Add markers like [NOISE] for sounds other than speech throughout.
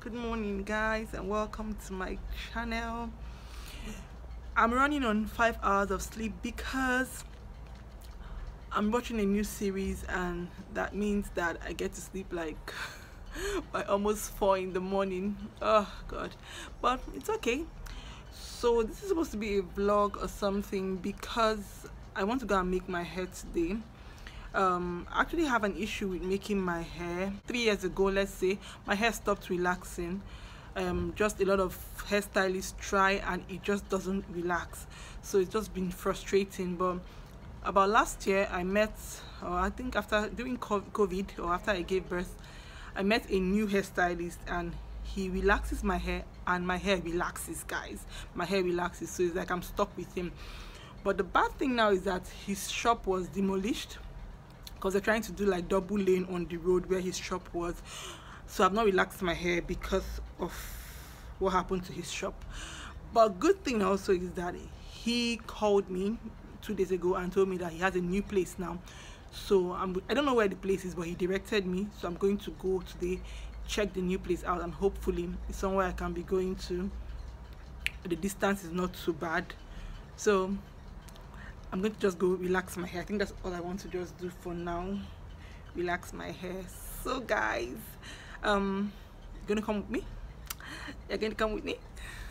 good morning guys and welcome to my channel. I'm running on five hours of sleep because i'm watching a new series and that means that i get to sleep like [LAUGHS] by almost four in the morning. Oh god. But it's okay. So this is supposed to be a vlog or something because i want to go and make my hair today um I actually have an issue with making my hair. Three years ago let's say my hair stopped relaxing. Um just a lot of hairstylists try and it just doesn't relax. So it's just been frustrating. But about last year i met or i think after during covid or after i gave birth i met a new hairstylist and he relaxes my hair and my hair relaxes guys. My hair relaxes. So it's like i'm stuck with him. But the bad thing now is that his shop was demolished because they're trying to do like double lane on the road where his shop was. So i've not relaxed my hair because of what happened to his shop. But good thing also is that he called me two days ago and told me that he has a new place now. So I'm, i don't know where the place is but he directed me. So i'm going to go today check the new place out and hopefully it's somewhere i can be going to. The distance is not too bad. So I'm going to just go relax my hair. I think that's all I want to just do for now. Relax my hair. So guys um gonna come with me? You're gonna come with me? [LAUGHS]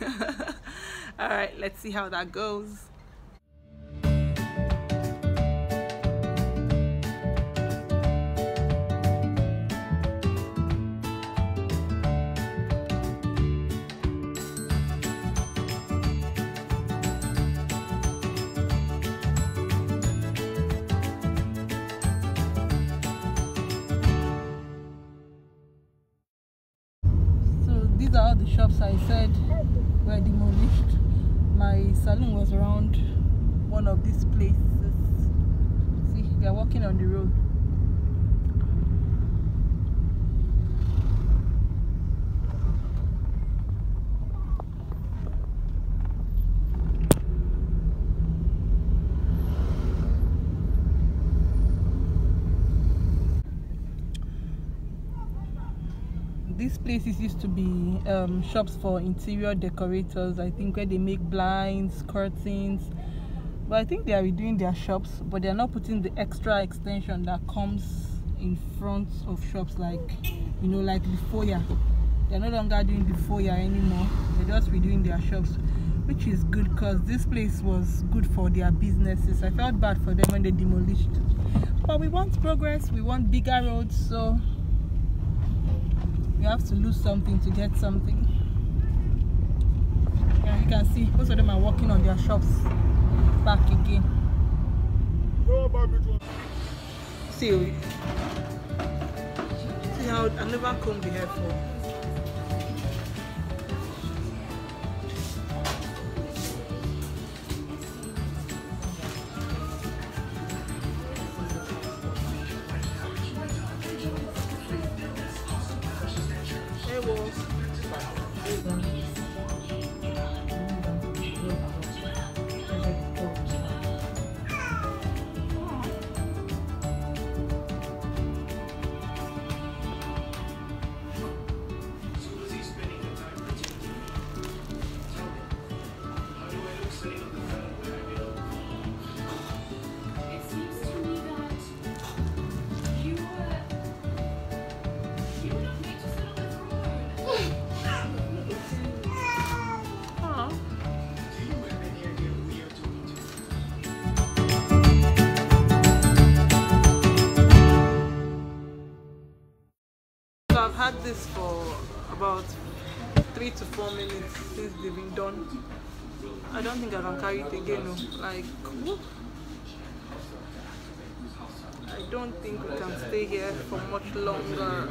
All right let's see how that goes these are all the shops I said were demolished. My salon was around one of these places. See, they're walking on the road. These places used to be um, shops for interior decorators i think where they make blinds curtains. But i think they are redoing their shops but they're not putting the extra extension that comes in front of shops like you know like the foyer. They're no longer doing the foyer anymore. They're just redoing their shops which is good because this place was good for their businesses. I felt bad for them when they demolished. But we want progress. We want bigger roads so you have to lose something to get something. Yeah you can see most of them are working on their shops back again. See see how i never come hair for about three to four minutes since they've been done. I don't think I can carry it again. No. Like, whoop. I don't think we can stay here for much longer.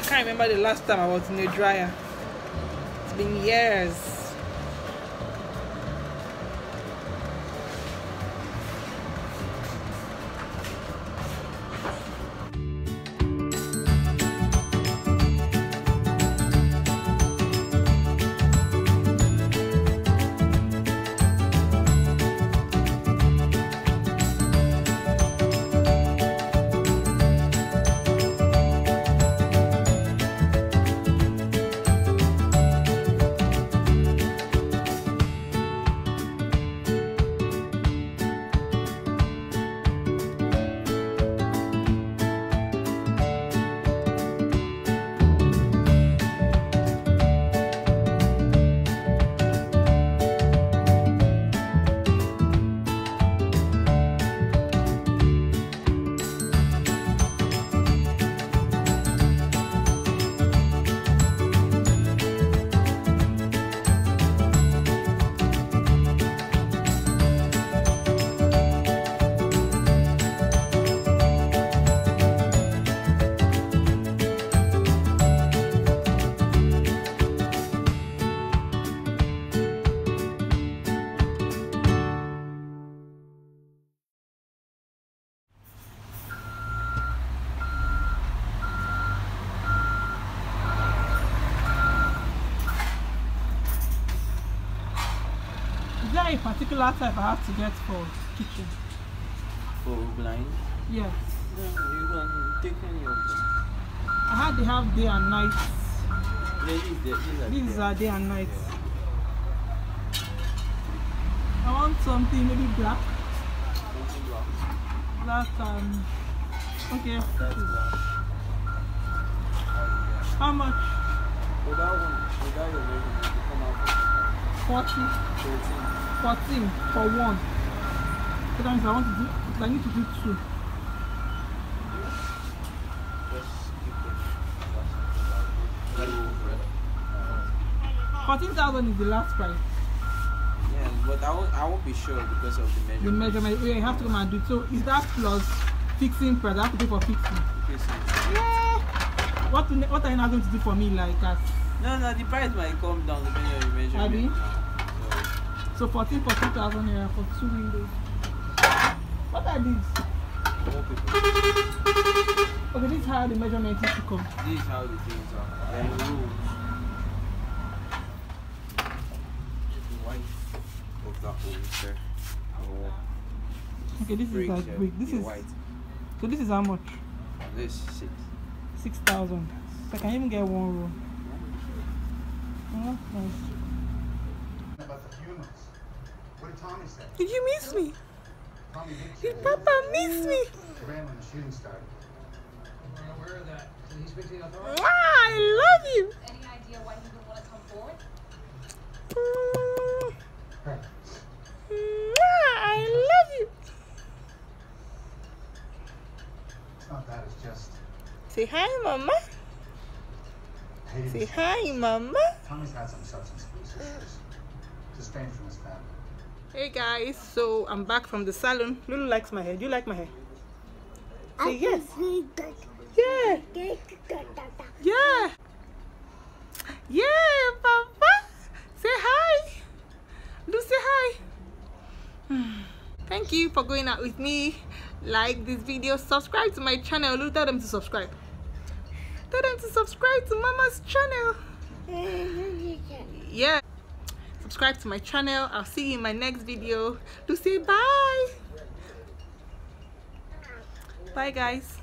Can't remember the last time I was in a dryer. It's been years. A particular type I have to get for kitchen? For blind? Yes. No, you can take any of them. I had they have day and night. Ladies, these are These there. are day and night. I want something maybe black. Something black. Black um okay. That's black. How much? For that one, without your measurement, you come out Forty. 13. 14 for one. So that means I want to do I need to do two. Fourteen thousand is the last price. Yeah, but I won't, I won't be sure because of the measurement. The measurement. yeah, you have to come and do it. So is that plus fixing price? I have to pay for fixing. So- Yeah. What what are you not going to do for me like as No, no, the price might come down depending on the measurement. Abi? now. so 14 for 2000 naira for two windows. What are these? So, more people. Okay, this is how the measurement is to come. This is how the things are. Then rules. The white of that one is there. Or Okay, this is brick, like yeah, brick. This is white. so this is how much? This six. Six thousand. So I can even get one row. Oh, nice. about the funerals. What did Tommy say? Did you miss me? Tommy Did Papa miss me? he ran when the shooting started. I'm aware of that. Did he speak to the authorities? I love you. Any idea why he would want to come forward? Mm, Hey, I love you. it's not that, it's just Say hi, Mama. Say hi, Mama. Tommy's had some substance abuse issues. It's from his family. Hey guys, so I'm back from the salon. Lulu likes my hair. Do you like my hair? Say yes. Yeah. Yeah. Yeah, Papa. Say hi. Do say hi. [SIGHS] Thank you for going out with me. Like this video. Subscribe to my channel. Lulu, tell them to subscribe. Tell them to subscribe to Mama's channel. [LAUGHS] Yeah. Subscribe to my channel. I'll see you in my next video. Say bye. Bye, guys.